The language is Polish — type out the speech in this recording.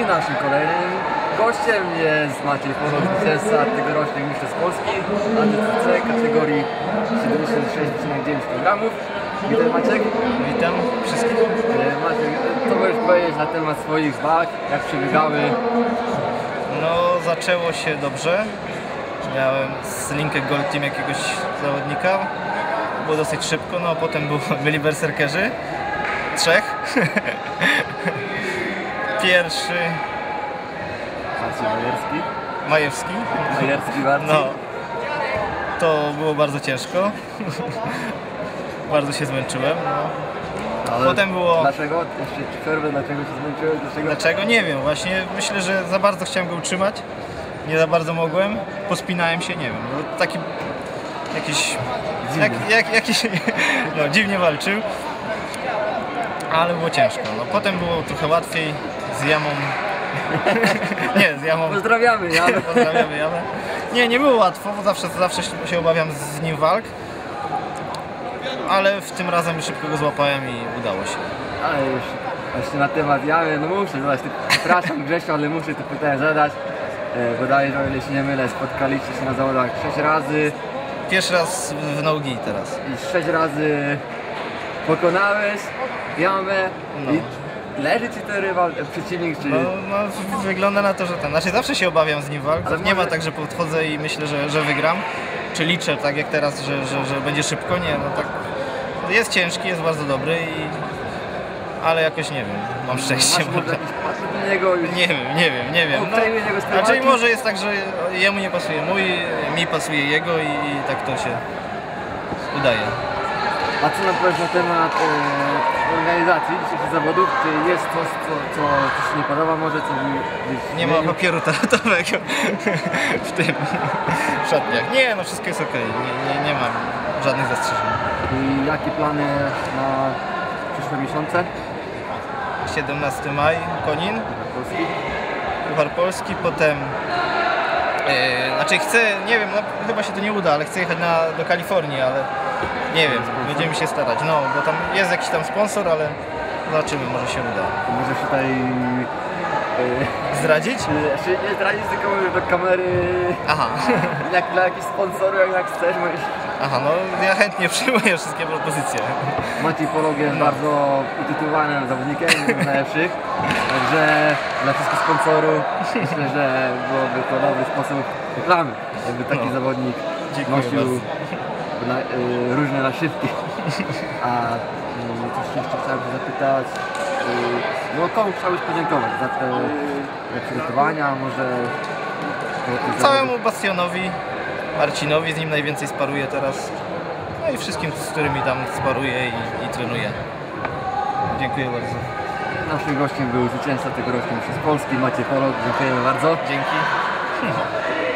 I naszym kolejnym gościem jest Maciej Polok, zwycięzca tegorocznej Mistrzostw Polski ATC kategorii 76,9 kg. Witaj Maciek. Witam wszystkich. E, Maciek, co możesz powiedzieć na temat swoich walk, jak przebiegały? No, zaczęło się dobrze. Miałem z linkę Gold Team jakiegoś zawodnika. Było dosyć szybko, no a potem był, byli berserkerzy. Trzech. Pierwszy Marcin Majerski. Majewski. Majerski Marcin. No, to było bardzo ciężko. bardzo się zmęczyłem. No. Ale potem było- Dlaczego? Jeszcze przerwę, dlaczego się zmęczyłeś? Dlaczego? Dlaczego? Nie wiem. Właśnie myślę, że za bardzo chciałem go utrzymać. Nie za bardzo mogłem. Pospinałem się, nie wiem. No, taki jakiś. Jak, jak, jakiś no, dziwnie walczył. Ale było ciężko. No, potem było trochę łatwiej z jamą. nie, z jamą. Pozdrawiamy, ja. Pozdrawiamy jamę. Nie, nie było łatwo, bo zawsze, zawsze się obawiam z nim walk. Ale w tym razem szybko go złapałem i udało się. Ale już właśnie na temat jamy, no muszę zadać, przepraszam Grzesiu, ale muszę to pytanie zadać. E, Wydaje że o ile się nie mylę, spotkaliście się na zawodach 6 razy Pierwszy raz w nogi teraz. i 6 razy pokonałeś jamę No. i leży ci ten rywal, e, przeciwnik, czy... No, no wygląda na to, że ten. Znaczy zawsze się obawiam z nim walk. Ale Nie ma może- tak, że podchodzę i myślę, że, że wygram. Czy liczę tak jak teraz, że, że, że będzie szybko? Nie, no tak. Jest ciężki, jest bardzo dobry i. Ale jakoś nie wiem, mam szczęście. Masz może do niego już... Nie wiem, nie wiem, nie wiem. No, raczej walki? może jest tak, że jemu nie pasuje mój, mi pasuje jego i, i tak to się udaje. A co nam powiesz na temat e, organizacji dzisiejszych zawodów? Czy jest coś, co, co ci się nie podoba może, co byś Nie ma papieru toaletowego w tym w szatniach. Nie, no wszystko jest ok. Nie, nie, nie mam żadnych zastrzeżeń. I jakie plany na przyszłe miesiące? 17 maj Konin, Polski? Puchar Polski, potem e, znaczy chcę, nie wiem, no, chyba się to nie uda, ale chcę jechać na, do Kalifornii, ale nie wiem, będziemy się starać. No, bo tam jest jakiś tam sponsor, ale zobaczymy, może się uda. To Możesz tutaj e, Zdradzić? czy, czy nie zdradzić, tylko możesz do kamery Aha, jak dla jakichś sponsorów, jak, chcesz. Możesz. aha, no ja chętnie przyjmuję wszystkie propozycje. Maciej Polog jest bardzo utytułowanym zawodnikiem, jednym z najlepszych. Także dla wszystkich sponsorów myślę, że byłoby to dobry sposób reklamy, jakby taki No. zawodnik Dziękuję nosił bardzo. Na, y, różne naszywki. A y, coś jeszcze chciałem się zapytać, y, no komu chciałbyś podziękować za te, przygotowania, może? Całemu Bastionowi, Marcinowi, z nim najwięcej sparuję teraz. No i wszystkim, z którymi tam sparuję i, i trenuję. Dziękuję bardzo. Naszym gościem był zwycięzca tegorocznej z Polski, Maciej Polog. Dziękujemy bardzo. Dzięki.